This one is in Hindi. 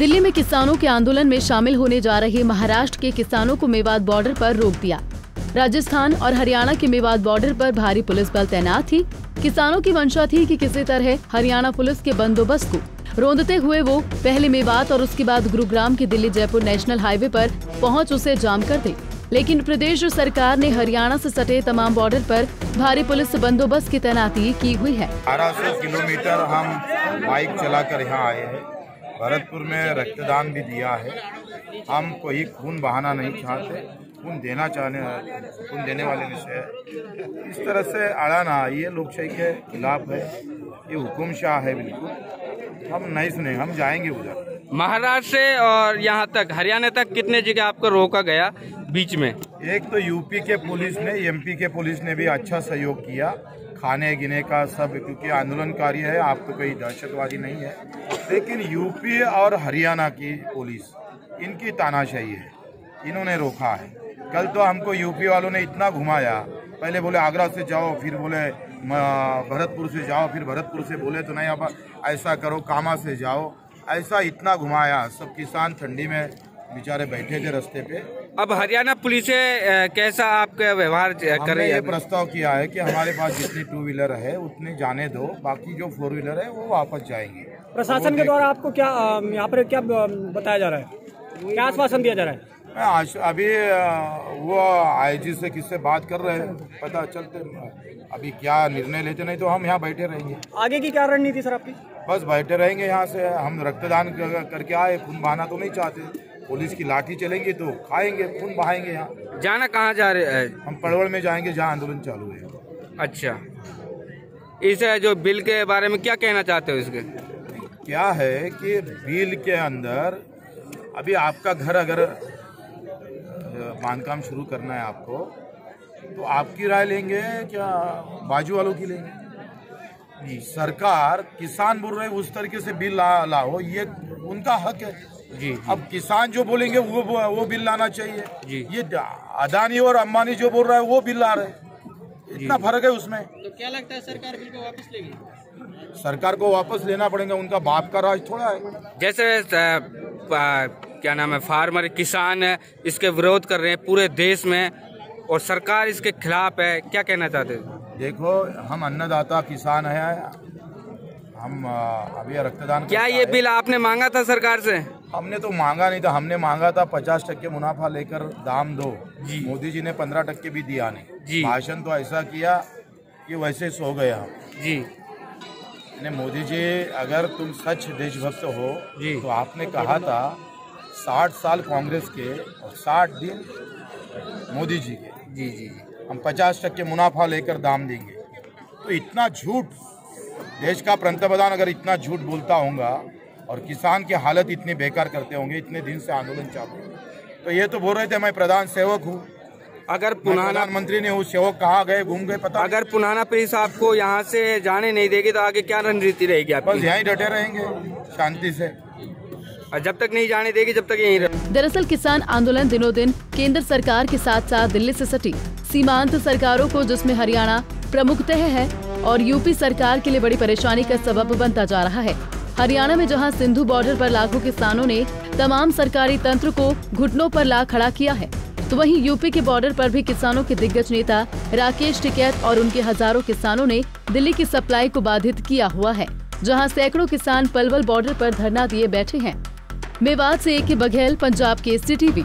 दिल्ली में किसानों के आंदोलन में शामिल होने जा रहे महाराष्ट्र के किसानों को मेवात बॉर्डर पर रोक दिया। राजस्थान और हरियाणा के मेवात बॉर्डर पर भारी पुलिस बल तैनात थी। किसानों की मंशा थी कि किसी तरह हरियाणा पुलिस के बंदोबस्त को रोंदते हुए वो पहले मेवात और उसके बाद गुरुग्राम के दिल्ली जयपुर नेशनल हाईवे पर पहुँच उसे जाम कर दे। लेकिन प्रदेश सरकार ने हरियाणा से सटे तमाम बॉर्डर पर भारी पुलिस बंदोबस्त की तैनाती की हुई है। 1200 किलोमीटर हम बाइक चलाकर यहाँ आए हैं। भरतपुर में रक्तदान भी दिया है। हम कोई खून बहाना नहीं चाहते खून देना चाहने खून देने वाले विषय है इस तरह से अड़ा ना ये लोकशाही के खिलाफ है। ये हुकुमशाह है बिल्कुल। हम नहीं सुने हम जाएँगे उधर। महाराष्ट्र से और यहाँ तक हरियाणा तक कितने जगह आपको रोका गया बीच में? एक तो यूपी के पुलिस ने एमपी के पुलिस ने भी अच्छा सहयोग किया। खाने गिने का सब क्योंकि आंदोलनकारी है आप तो कोई दहशतवादी नहीं है। लेकिन यूपी और हरियाणा की पुलिस इनकी तानाशाही है। इन्होंने रोका है। कल तो हमको यूपी वालों ने इतना घुमाया। पहले बोले आगरा से जाओ फिर बोले भरतपुर से जाओ फिर भरतपुर से बोले तो नहीं अब ऐसा करो कामा से जाओ। ऐसा इतना घुमाया सब किसान ठंडी में बेचारे बैठे थे रास्ते पे। अब हरियाणा पुलिस कैसा आपका व्यवहार कर रही है? प्रस्ताव किया है कि हमारे पास जितनी टू व्हीलर है उतने जाने दो। बाकी जो फोर व्हीलर है वो वापस जाएँगे। प्रशासन के द्वारा आपको क्या यहाँ पर क्या बताया जा रहा है? क्या आश्वासन दिया जा रहा है? अभी वो आईजी से किससे बात कर रहे हैं पता चलते अभी क्या निर्णय लेते नहीं तो हम यहाँ बैठे रहेंगे। आगे की क्या रणनीति सर आपकी? बस बैठे रहेंगे यहाँ से। हम रक्तदान करके आए खून बहाना तो नहीं चाहते। पुलिस की लाठी चलेंगी तो खाएँगे खून बहाएँगे यहाँ। जाना कहाँ जा रहे हैं हम पड़वड़ में जाएँगे जहाँ आंदोलन चालू है। अच्छा। इस जो बिल के बारे में क्या कहना चाहते हो इसके? क्या है कि बिल के अंदर अभी आपका घर अगर बांधकाम शुरू करना है आपको तो आपकी राय लेंगे क्या बाजू वालों की लेंगे? जी सरकार किसान बोल रहे उस तरीके से बिल ला लाओ ये उनका हक है। जी, अब किसान जो बोलेंगे वो वो बिल लाना चाहिए। जी। ये अदानी और अंबानी जो बोल रहा है वो बिल ला रहे इतना फ़र्क है उसमें। तो क्या लगता है सरकार बिल को वापस लेगी? सरकार को वापस लेना पड़ेगा उनका बाप का राज थोड़ा है। जैसे क्या नाम है फार्मर किसान है इसके विरोध कर रहे हैं पूरे देश में और सरकार इसके खिलाफ है क्या कहना चाहते हैं? देखो हम अन्नदाता किसान है हम अभी रक्तदान क्या ये बिल आपने मांगा था सरकार से? हमने तो मांगा नहीं था हमने मांगा था पचास टक्के मुनाफा लेकर दाम दो। जी। मोदी जी ने पंद्रह टक्के भी दिया नहीं। जी। भाषण तो ऐसा किया कि वैसे सो हम। जी। ने मोदी जी अगर तुम सच देशभक्त हो जी। तो आपने कहा था साठ साल कांग्रेस के और साठ दिन मोदी जी के। जी जी जी। हम पचास टक्के मुनाफा लेकर दाम देंगे। तो इतना झूठ देश का प्रधान अगर इतना झूठ बोलता होगा और किसान की हालत इतनी बेकार करते होंगे इतने दिन से आंदोलन चालू तो ये तो बोल रहे थे मैं प्रधान सेवक हूँ। अगर पुनाना मंत्री ने हूँ सेवक कहाँ गए घूम गए पता अगर पुनाना पुलिस आपको यहाँ से जाने नहीं देगी तो आगे क्या रणनीति रहेगी आप बस यहीं डटे रहेंगे शांति से। जब तक नहीं जाने देगी जब तक यहीं रहे। दरअसल किसान आंदोलन दिनों दिन केंद्र सरकार के साथ साथ दिल्ली से सटी। सीमांत सरकारों को जिसमें हरियाणा प्रमुखतः है और यूपी सरकार के लिए बड़ी परेशानी का सबब बनता जा रहा है। हरियाणा में जहाँ सिंधु बॉर्डर पर लाखों किसानों ने तमाम सरकारी तंत्र को घुटनों पर ला खड़ा किया है तो वहीं यूपी के बॉर्डर पर भी किसानों के दिग्गज नेता राकेश टिकैत और उनके हज़ारों किसानों ने दिल्ली की सप्लाई को बाधित किया हुआ है, जहाँ सैकड़ों किसान पलवल बॉर्डर पर धरना दिए बैठे हैं। मेवात से एक बघेल, पंजाब के सी टीवी